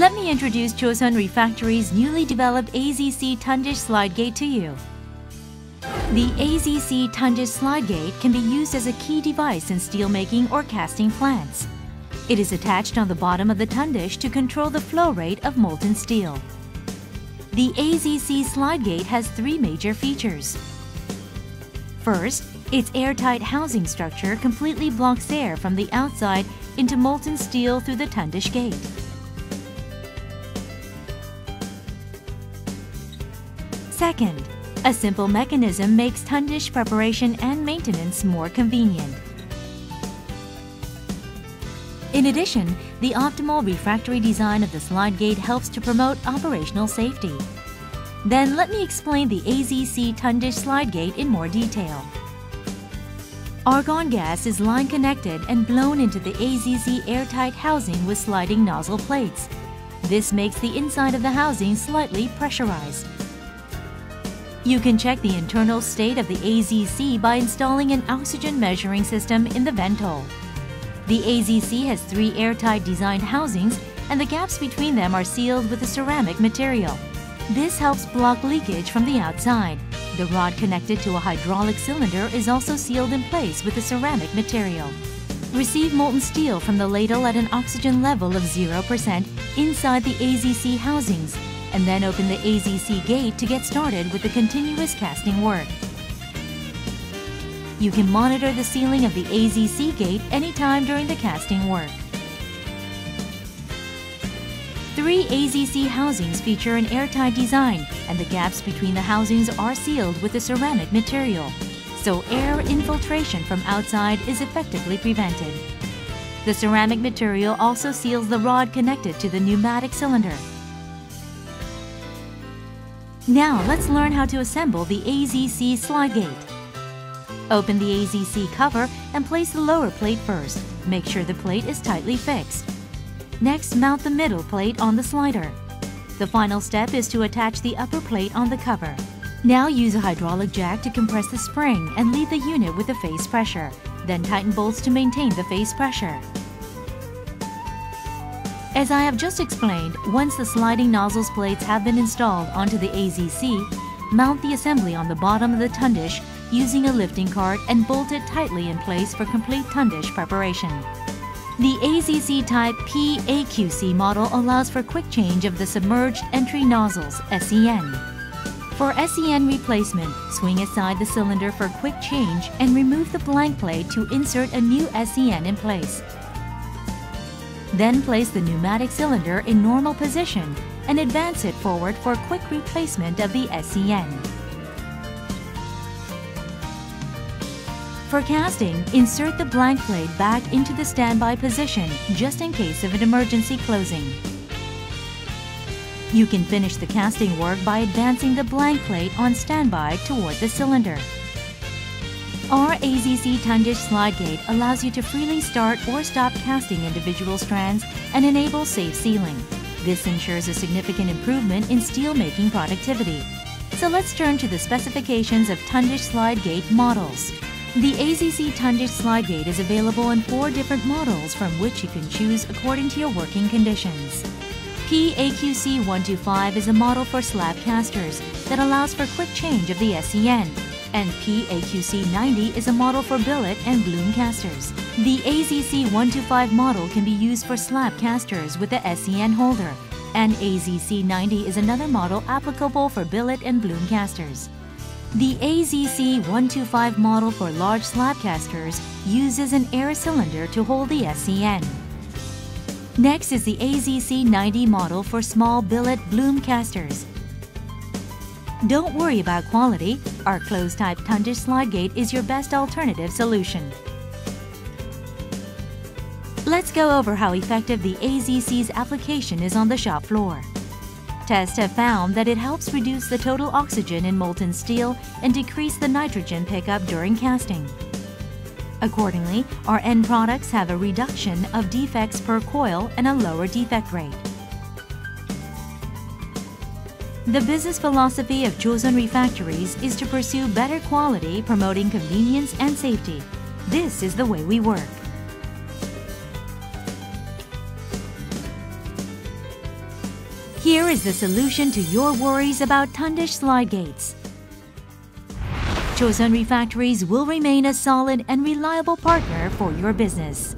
Let me introduce Chosun Refractories' newly developed AZC Tundish slide gate to you. The AZC Tundish slide gate can be used as a key device in steelmaking or casting plants. It is attached on the bottom of the tundish to control the flow rate of molten steel. The AZC slide gate has three major features. First, its airtight housing structure completely blocks air from the outside into molten steel through the tundish gate. Second, a simple mechanism makes tundish preparation and maintenance more convenient. In addition, the optimal refractory design of the slide gate helps to promote operational safety. Then let me explain the AZC Tundish slide gate in more detail. Argon gas is line connected and blown into the AZC airtight housing with sliding nozzle plates. This makes the inside of the housing slightly pressurized. You can check the internal state of the AZC by installing an oxygen measuring system in the vent hole. The AZC has three airtight designed housings and the gaps between them are sealed with a ceramic material. This helps block leakage from the outside. The rod connected to a hydraulic cylinder is also sealed in place with a ceramic material. Receive molten steel from the ladle at an oxygen level of 0% inside the AZC housings and then open the AZC gate to get started with the continuous casting work. You can monitor the sealing of the AZC gate anytime during the casting work. Three AZC housings feature an airtight design and the gaps between the housings are sealed with a ceramic material, so air infiltration from outside is effectively prevented. The ceramic material also seals the rod connected to the pneumatic cylinder. Now let's learn how to assemble the AZC slide gate. Open the AZC cover and place the lower plate first. Make sure the plate is tightly fixed. Next, mount the middle plate on the slider. The final step is to attach the upper plate on the cover. Now use a hydraulic jack to compress the spring and leave the unit with the face pressure. Then tighten bolts to maintain the face pressure. As I have just explained, once the sliding nozzles plates have been installed onto the AZC, mount the assembly on the bottom of the tundish using a lifting cart and bolt it tightly in place for complete tundish preparation. The AZC Type PAQC model allows for quick change of the submerged entry nozzles, SEN. For SEN replacement, swing aside the cylinder for quick change and remove the blank plate to insert a new SEN in place. Then place the pneumatic cylinder in normal position and advance it forward for quick replacement of the SEN. For casting, insert the blank plate back into the standby position just in case of an emergency closing. You can finish the casting work by advancing the blank plate on standby toward the cylinder. Our AZC Tundish slide gate allows you to freely start or stop casting individual strands and enable safe sealing. This ensures a significant improvement in steelmaking productivity. So let's turn to the specifications of Tundish slide gate models. The AZC Tundish slide gate is available in four different models from which you can choose according to your working conditions. PAQC 125 is a model for slab casters that allows for quick change of the SEN, and PAQC 90 is a model for billet and bloom casters. The AZC 125 model can be used for slab casters with the SEN holder, and AZC 90 is another model applicable for billet and bloom casters. The AZC 125 model for large slab casters uses an air cylinder to hold the SEN. Next is the AZC 90 model for small billet bloom casters. Don't worry about quality, our closed-type Tundish slide gate is your best alternative solution. Let's go over how effective the AZC's application is on the shop floor. Tests have found that it helps reduce the total oxygen in molten steel and decrease the nitrogen pickup during casting. Accordingly, our end products have a reduction of defects per coil and a lower defect rate. The business philosophy of Chosun Refractories is to pursue better quality, promoting convenience and safety. This is the way we work. Here is the solution to your worries about Tundish slide gates. Chosun Refractories will remain a solid and reliable partner for your business.